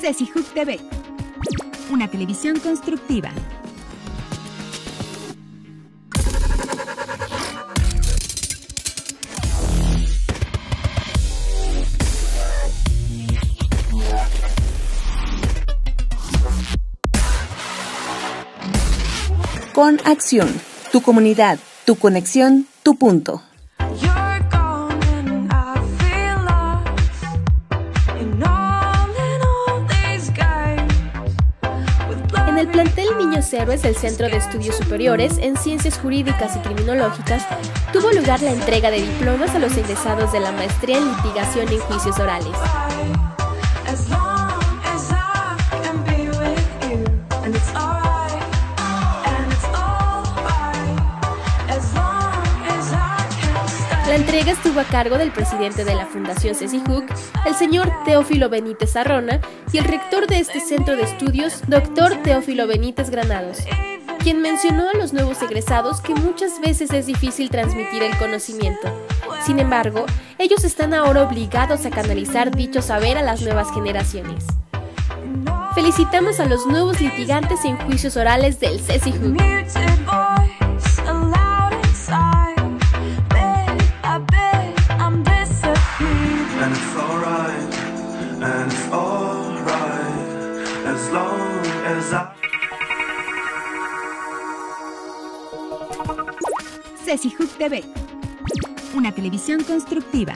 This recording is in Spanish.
Ceci Hook TV, una televisión constructiva. Con acción, tu comunidad, tu conexión, tu punto. En el plantel Niños Héroes del Centro de Estudios Superiores en Ciencias Jurídicas y Criminológicas tuvo lugar la entrega de diplomas a los egresados de la maestría en litigación en juicios orales. La entrega estuvo a cargo del presidente de la Fundación Ceci Hook, el señor Teófilo Benítez Arrona, y el rector de este centro de estudios, doctor Teófilo Benítez Granados, quien mencionó a los nuevos egresados que muchas veces es difícil transmitir el conocimiento. Sin embargo, ellos están ahora obligados a canalizar dicho saber a las nuevas generaciones. Felicitamos a los nuevos litigantes en juicios orales del Ceci as. Ceci Hook TV, una televisión constructiva.